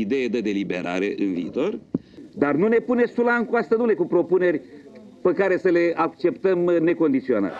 idee de deliberare în viitor. Dar nu ne pune sula în coastă, dule, cu propuneri pe care să le acceptăm necondiționat.